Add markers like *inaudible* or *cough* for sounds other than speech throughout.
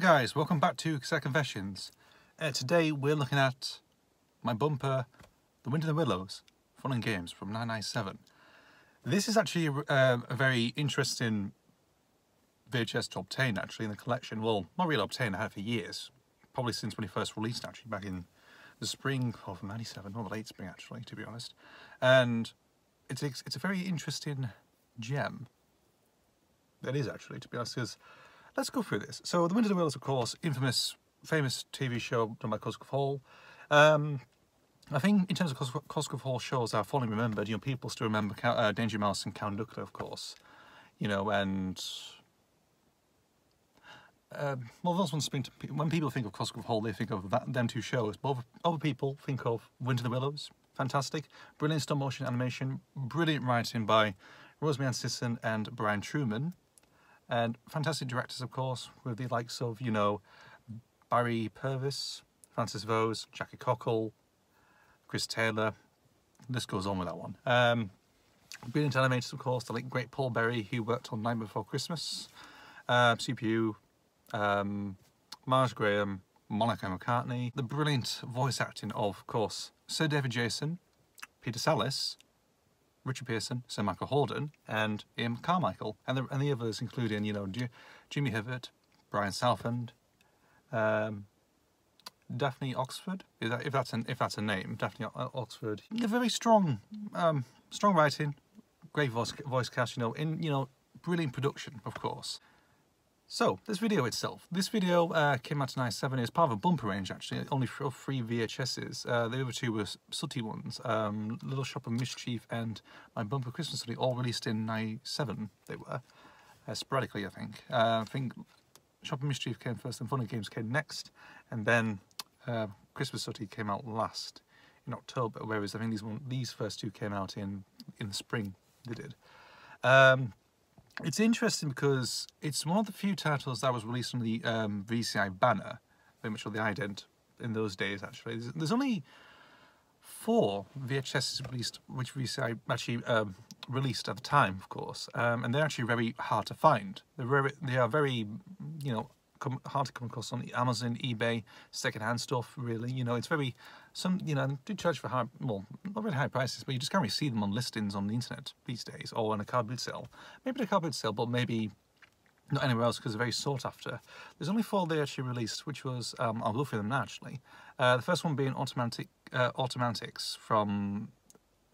Guys, welcome back to Cassette Confessions. Uh, today we're looking at my bumper, The Wind in the Willows, Fun and Games from 997. This is actually uh, a very interesting VHS to obtain actually in the collection. Well, not really obtain, I had it for years. Probably since when it first released actually, back in the spring of 97, or the late spring actually, to be honest. And it's, it's a very interesting gem. That is actually, to be honest, because let's go through this. So, The Wind in the Willows, of course, infamous, famous TV show done by Cosgrove Hall. Um, I think in terms of Cos Cosgrove Hall shows are fondly remembered, you know, people still remember uh, Danger Mouse and Count Duckula, of course. You know, and... Uh, well, those ones spring to... When people think of Cosgrove Hall, they think of that, them two shows. But other, other people think of Wind in the Willows. Fantastic. Brilliant stop motion animation. Brilliant writing by Rosemary Ann Sisson and Brian Trueman and fantastic directors, of course, with the likes of, you know, Barry Purvis, Francis Vose, Jackie Cockle, Chris Taylor. This goes on with that one. Um, brilliant animators, of course, the late great Paul Berry, who worked on Night Before Christmas, uh, CPU, um, Marge Graham, Monica McCartney, the brilliant voice acting of, of course, Sir David Jason, Peter Sallis, Richard Pearson, Sir Michael Hordern, and Ian Carmichael, and the, and the others including, you know, G Jimmy Hibbert, Brian Southend, um, Daphne Oxford, if, that, if that's an, if that's a name, Daphne Oxford. A very strong, um, strong writing, great voice voice cast, you know, in you know, brilliant production, of course. So, this video itself. This video uh, came out tonight 7 It's part of a bumper range actually, only three VHSs. Uh, the other two were sooty ones, um, Little Shop of Mischief and My Bumper Christmas Sooty, all released in 97 they were, uh, sporadically I think. Uh, I think Shop of Mischief came first and Funny Games came next, and then uh, Christmas Sooty came out last in October, whereas I think these one, these first two came out in, in the spring, they did. Um, it's interesting because it's one of the few titles that was released on the um, VCI banner, very much on the ident in those days actually. There's, there's only four VHSs released, which VCI actually um, released at the time, of course, um, and they're actually very hard to find. They're very, they are very, you know, hard to come across on Amazon, eBay, secondhand stuff. Really, you know, it's very some you know do charge for high, well, not really high prices, but you just can't really see them on listings on the internet these days or on a car boot sale. Maybe a car boot sale, but maybe not anywhere else because they're very sought after. There's only four they actually released, which was um, I'll go through them now actually. Uh, the first one being Automatic uh, Automatics from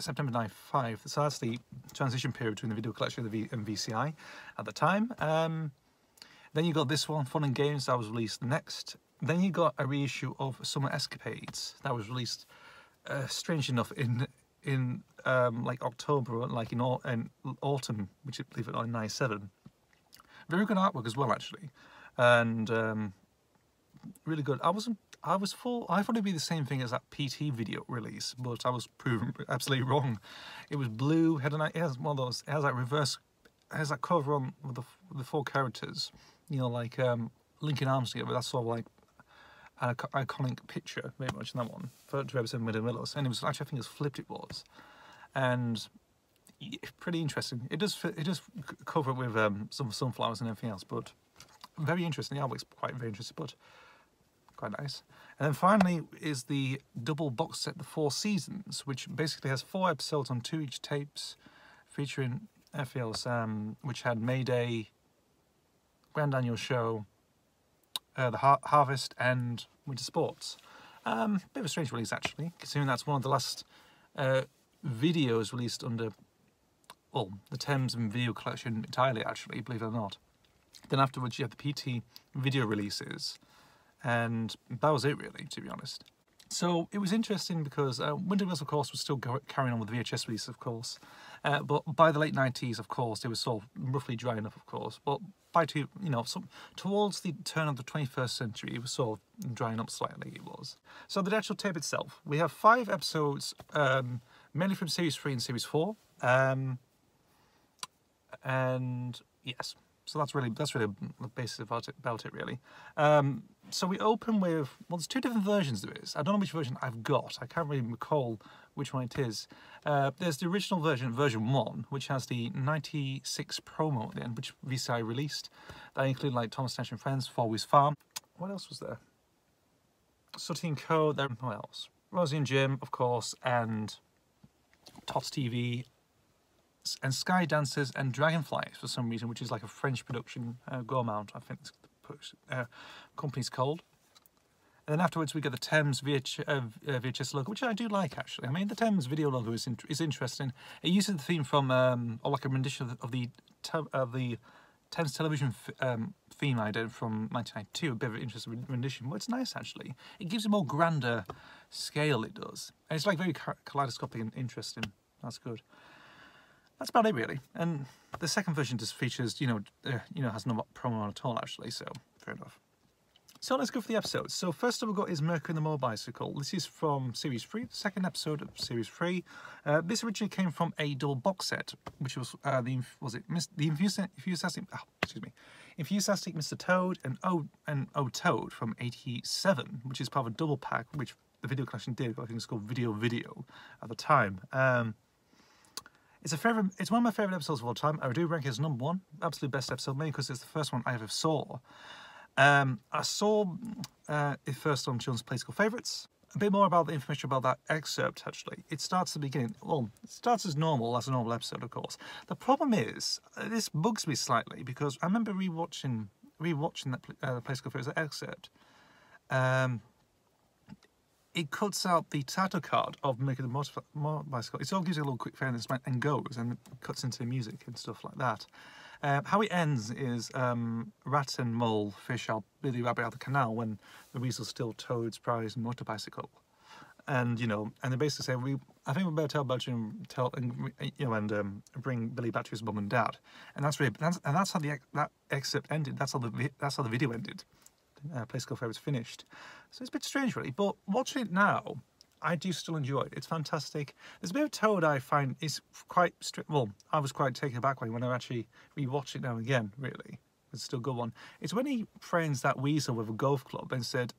September 95. So that's the transition period between the video collection and the v and VCI at the time. Um, then you got this one, Fun and Games, that was released next. Then you got a reissue of Summer Escapades that was released, uh, strange enough, in in um, like October, like in, in autumn, which I believe it or not, 97. Very good artwork as well, actually, and um, really good. I wasn't. I was full. I thought it'd be the same thing as that PT video release, but I was proven *laughs* absolutely wrong. It was blue. Had an, it has one of those. It has that reverse. It has that cover on with the, the four characters you know, like um, linking arms together. That's sort of like an iconic picture, very much in that one, for to represent and And it was actually, I think it's flipped it was. And pretty interesting. It does it does cover it with um, some sunflowers and everything else, but very interesting. The artwork's quite very interesting, but quite nice. And then finally is the double box set, The Four Seasons, which basically has four episodes on two each tapes, featuring FLs, um, which had Mayday, Grand Annual Show, uh, the Har Harvest, and Winter Sports. Um, bit of a strange release actually, considering that's one of the last uh, videos released under, well, the Thames and Video Collection entirely actually, believe it or not. Then afterwards you have the PT video releases, and that was it really, to be honest. So it was interesting because uh, Wheels, of course, was still carrying on with the VHS release, of course. Uh, but by the late 90s, of course, it was sort of roughly drying up, of course. But by two, you know, some, towards the turn of the 21st century, it was sort of drying up slightly, it was. So the actual tape itself, we have five episodes, um, mainly from Series 3 and Series 4. Um, and yes, so that's really that's really the basis about it, about it really. Um, so we open with well, there's two different versions of there is. I don't know which version I've got. I can't really recall which one it is. Uh, there's the original version, version one, which has the '96 promo at the end, which VCI released. That included like Thomas Nash and Friends, Far West Farm. what else was there? And Co. There. What else? Rosie and Jim, of course, and Tots TV, and Sky Dancers and Dragonflies for some reason, which is like a French production, uh, Gaumont, I think the uh, company's called. And then afterwards we get the Thames VH, uh, uh, VHS logo, which I do like actually. I mean, the Thames video logo is in, is interesting. It uses the theme from, um, or like a rendition of the of the, Thames television um, theme I did from 1992. A bit of an interesting rendition, but it's nice actually. It gives a more grander scale. It does, and it's like very kaleidoscopic and interesting. That's good. That's about it really. And the second version just features, you know, uh, you know, has no promo on at all actually. So fair enough. So let's go for the episodes. So first up we've got is Mercury and the Mole Bicycle. This is from Series 3, the second episode of Series 3. Uh, this originally came from a double box set, which was uh, the, was it, Mis- the Enthusiastic, oh, excuse me, Enthusiastic Mr. Toad and O and O Toad from 87, which is part of a double pack, which the video collection did, I think it's called Video Video at the time. Um, it's a favorite. It's one of my favorite episodes of all time. I do rank it as number one, absolute best episode, mainly because it's the first one I ever saw. Um, I saw uh, it first on Children's Play School Favourites. A bit more about the information about that excerpt, actually. It starts at the beginning. Well, it starts as normal, as a normal episode, of course. The problem is, uh, this bugs me slightly because I remember rewatching rewatching that uh, Play School Favourites excerpt. Um, it cuts out the title card of making the motor- mo- bicycle. It all gives you a little quick fairness and goes and cuts into the music and stuff like that. Um, how it ends is um, rat and mole fish out Billy Rabbit out of the canal when the weasel still Toad's prize motor bicycle. And you know, and they basically say we. I think we better tell Badger and tell and you know and um, bring Billy back to his mum and dad. And that's really that's, and that's how the that excerpt ended. That's how the that's how the video ended. Uh, Play School Favourites finished. So it's a bit strange, really. But watching it now, I do still enjoy it. It's fantastic. There's a bit of Toad I find is quite strict. Well, I was quite taken aback when I actually rewatch it now again. Really, it's still a good one. It's when he friends that weasel with a golf club and said,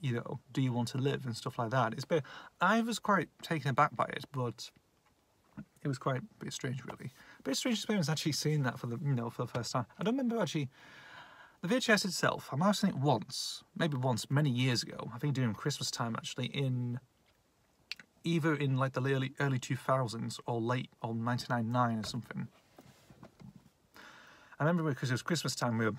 you know, do you want to live and stuff like that. It's been. I was quite taken aback by it, but it was quite a bit strange, really. A bit strange experience actually seeing that for the you know for the first time. I don't remember actually. The VHS itself, I might have seen it once, maybe once, many years ago. I think during Christmas time, actually, in either in like the early early 2000s or late or 1999 or something. I remember because it was Christmas time, we were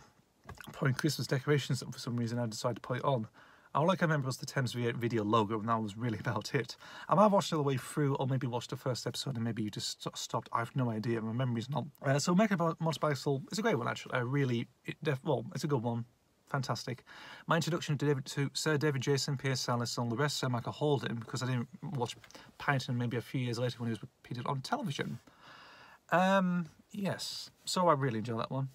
putting Christmas decorations up for some reason. I decided to put it on. All I can remember was the Thames video logo, and that was really *laughs* about it. I might have watched all the way through, or maybe watched the first episode, and maybe you just st- stopped. I have no idea. My memory's not. Uh, so, Mega Motorbicycle is a great one, actually. I really, it well, it's a good one. Fantastic. My introduction to, David, to Sir David Jason, Peter Sallis, and the rest, Sir hold Holden, because I didn't watch Paddington maybe a few years later when he was repeated on television. Um, yes, so I really enjoy that one.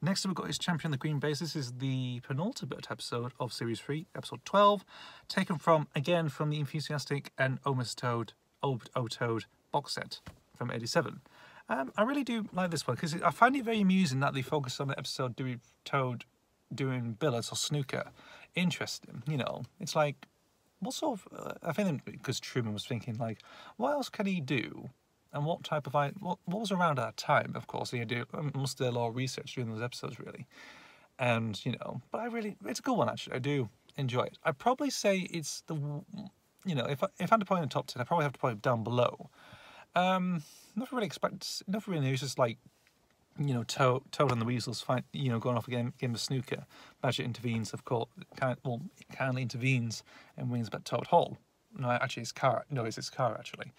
Next we've got is Champion the Green Baize. This is the penultimate episode of Series 3, episode 12, taken from, again, from the Enthusiastic and Omus Toad, O, o Toad box set from 87. Um, I really do like this one because I find it very amusing that they focus on the episode doing Toad doing billiards or snooker. Interesting, you know. It's like, what sort of, uh, I think because Trueman was thinking, like, what else can he do? And what type of I what, what was around at that time? Of course, he did must do a lot of research during those episodes, really. And you know, but I really, it's a good one actually. I do enjoy it. I'd probably say it's the, you know, if I, if I had to put it in the top ten, I probably have to put it down below. Um, nothing really expect, nothing really It's Just like, you know, Toad, Toad and the Weasels fight, you know, going off a game, game of snooker. Badger intervenes, of course, kind well, kindly intervenes and wins back Toad Hall. No, actually, it's car. No, it's his car actually.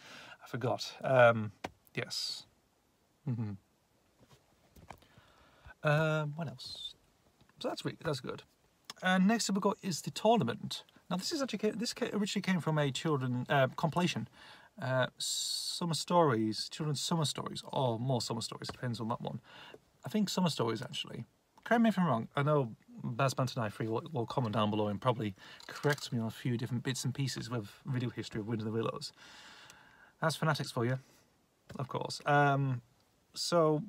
I forgot. Um, yes. hmm Um, what else? So that's really, that's good. And next up we got is the tournament. Now this is actually this originally came from a children uh, compilation, uh, summer stories, children's summer stories, or more summer stories depends on that one. I think summer stories actually. Correct me if I'm wrong. I know Baz Bantanai Free will, will comment down below and probably correct me on a few different bits and pieces with video history of Wind in the Willows. That's Fanatics for you, of course. Um, so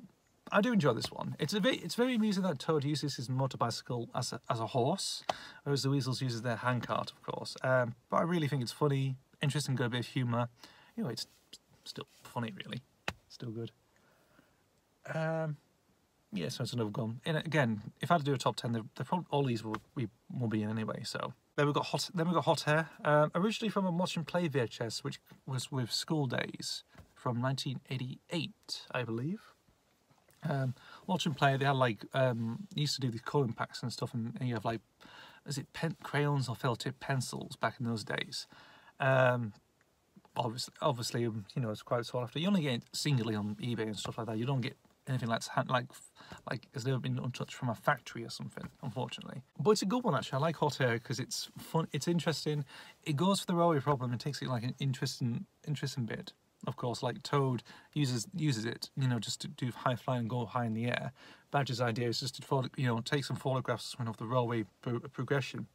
I do enjoy this one. It's a bit, it's very amusing that Toad uses his motor bicycle as a, as a horse, whereas the Weasels uses their handcart, of course. Um, but I really think it's funny, interesting, got a bit of humour. You know, it's still funny, really. Still good. Um, yeah, so it's another gone. And again, if I had to do a top ten, the probably all these will we will be in anyway. So then we got hot. Then we got hot air. Um, originally from a watch and play VHS, which was with School Days from 1988, I believe. Um, watch and play. They had like um, used to do these colouring packs and stuff, and, and you have like, is it pen, crayons or felt tip pencils back in those days? Um, obviously, obviously, um, you know, it's quite sought after. You only get it singly on eBay and stuff like that. You don't get anything like like like has never been untouched from a factory or something, unfortunately. But it's a good one actually. I like hot air because it's fun. It's interesting. It goes for the railway problem and takes it like an interesting interesting bit. Of course, like Toad uses uses it, you know, just to do high flying and go high in the air. Badger's idea is just to follow, you know, take some photographs of the railway pro progression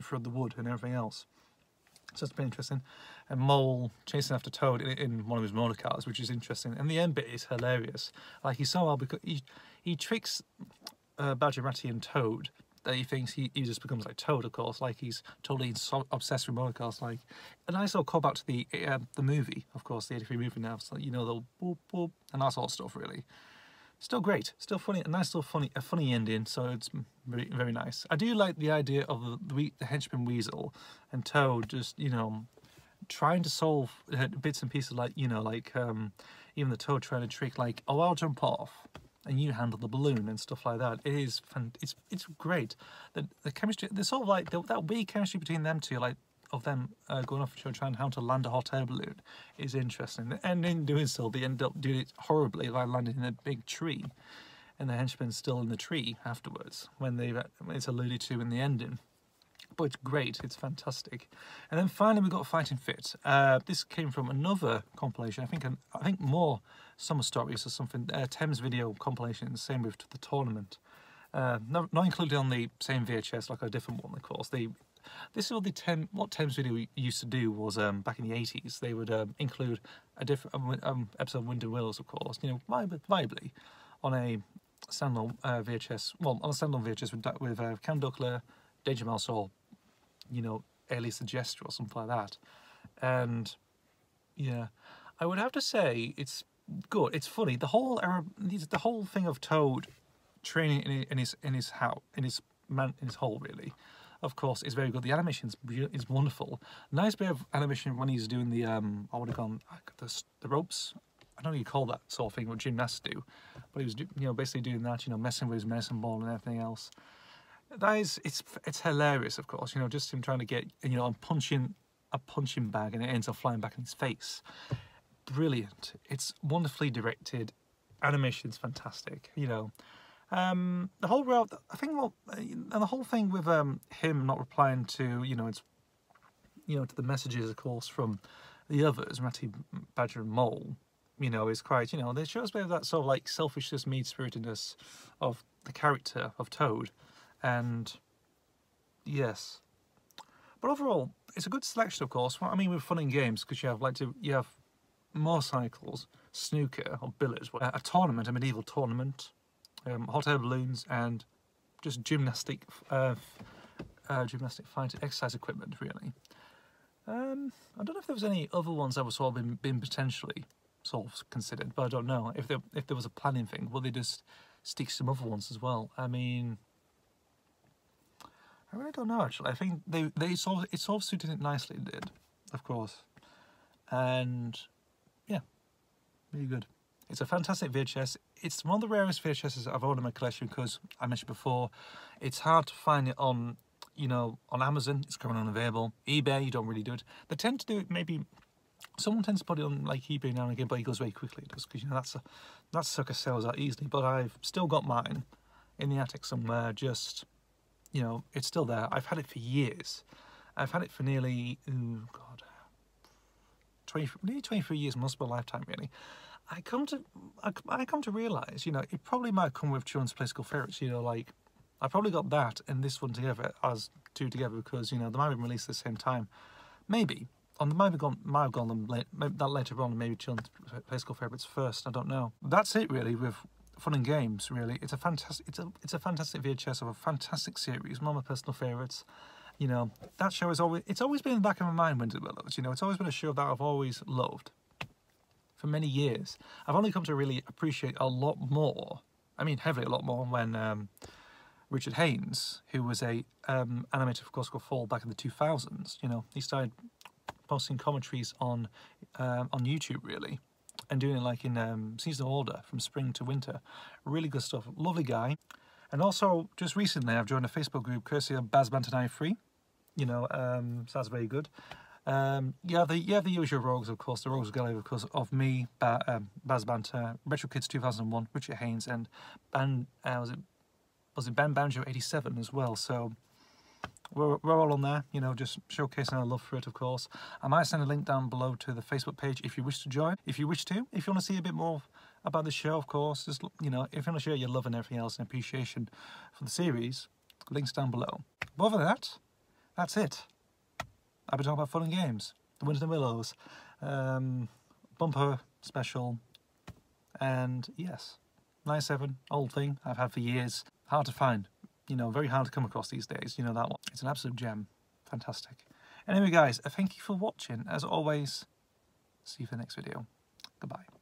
from the wood and everything else. So it's been interesting. And Mole chasing after Toad in, in one of his motor cars, which is interesting. And the end bit is hilarious. Like he's so well because he he tricks uh, Badger, Ratty, and Toad that he thinks he, he just becomes like Toad, of course. Like he's totally so obsessed with motor cars. Like a nice little callback to the uh, the movie, of course, the 83 movie now. So you know the boop and that sort of stuff, really still great, still funny, a nice little funny, a funny ending. So it's very, very nice. I do like the idea of the, the henchman Weasel and Toad just, you know, trying to solve uh, bits and pieces like, you know, like um, even the Toad trying to trick like, oh, I'll jump off and you handle the balloon and stuff like that. It is fun. It's it's great. The the chemistry, the sort of like the, that weird chemistry between them two, like of them uh, going off to try and trying how to land a hot air balloon is interesting. And in doing so, they end up doing it horribly by landing in a big tree. And the henchman's still in the tree afterwards when they it's alluded to in the ending. But it's great, it's fantastic. And then finally we got Fighting Fit. Uh, this came from another compilation, I think I think more summer stories or something, uh, Thames video compilation, same with the tournament. Uh, not, not included on the same VHS, like a different one, of course. They this is what the Tem what Thames Video used to do was um, back in the 80s. They would um, include a different um, um episode of Wind and Willows, of course, you know, viably on a standalone uh, VHS. Well, on a standalone VHS with with uh, Count Duckula, Danger Mouse, or you know, Alias the Jester or something like that. And yeah, I would have to say it's good. It's funny. The whole era, the whole thing of Toad training in his in his how in his man in his hole really of course, is very good. The animation is wonderful. Nice bit of animation when he's doing the, um, I would have gone, the, the ropes. I don't know you call that sort of thing, what gymnasts do. But he was, you know, basically doing that, you know, messing with his medicine ball and everything else. That is, it's it's hilarious, of course, you know, just him trying to get, you know, I'm punching a punching bag and it ends up flying back in his face. Brilliant. It's wonderfully directed. Animation's fantastic, you know. Um, the whole route, I think, well, and the whole thing with um, him not replying to, you know, it's, you know, to the messages, of course, from the others, Ratty, Badger, and Mole, you know, is quite, you know, it shows a bit of that sort of like selfishness, mean spiritedness of the character of Toad, and yes, but overall, it's a good selection, of course. I mean, with fun and games, because you have like to, you have motorcycles, snooker or billiards, a tournament, a medieval tournament, um, hot air balloons, and just gymnastic, uh, uh, gymnastic fighting exercise equipment. Really, um, I don't know if there was any other ones that were sort of been, been potentially sort of considered, but I don't know if there if there was a planning thing. Will they just stick some other ones as well? I mean. I really don't know actually. I think they they sort of, it sort of suited it nicely. It did, of course, and yeah, really good. It's a fantastic VHS. It's one of the rarest VHSs I've owned in my collection because I mentioned before, it's hard to find it on, you know, on Amazon. It's currently unavailable. eBay, you don't really do it. They tend to do it maybe. Someone tends to put it on like eBay now and again, but it goes very quickly. Just because you know that's a that sucker sells out easily. But I've still got mine in the attic somewhere. Just you know, it's still there. I've had it for years. I've had it for nearly, oh God, 20, nearly 23 years, must be a lifetime really. I come to I, I come to realize, you know, it probably might come with children's political favorites. You know, like I probably got that and this one together as two together because you know they might have been released at the same time. Maybe on the might have gone might have gone them late, that later on. Maybe children's political favorites first. I don't know. That's it really with fun and games. Really, it's a fantastic it's a it's a fantastic VHS of a fantastic series. One of my personal favorites. You know that show is always it's always been in the back of my mind. Wind Willows. You know it's always been a show that I've always loved for many years. I've only come to really appreciate a lot more I mean heavily a lot more when um, Richard Haynes, who was a um, animator for Cosgrove Hall back in the 2000s, you know, he started posting commentaries on um, on YouTube really, and doing it like in um, seasonal order from spring to winter. Really good stuff. Lovely guy. And also, just recently, I've joined a Facebook group Baz Banter Free. You know, um, so that's very good. Um, you have the you have the usual rogues, of course. The rogues gallery, of course, of me, ba- um, Baz Banter, Retro Kids 2001, Richard Haynes, and Ban uh, was it was it Ben Banjo 87 as well. So we're, we're all on there, you know, just showcasing our love for it, of course. I might send a link down below to the Facebook page if you wish to join. If you wish to, if you want to see a bit more about the show, of course, just, you know, if you want to share your love and everything else and appreciation for the series, links down below. But other than that, that's it. I've been talking about fun and games, the Winds and Willows, um, bumper special, and yes, 97, old thing I've had for years. Hard to find, you know, very hard to come across these days. You know that one. It's an absolute gem. Fantastic. Anyway, guys, thank you for watching. As always, see you for the next video. Goodbye.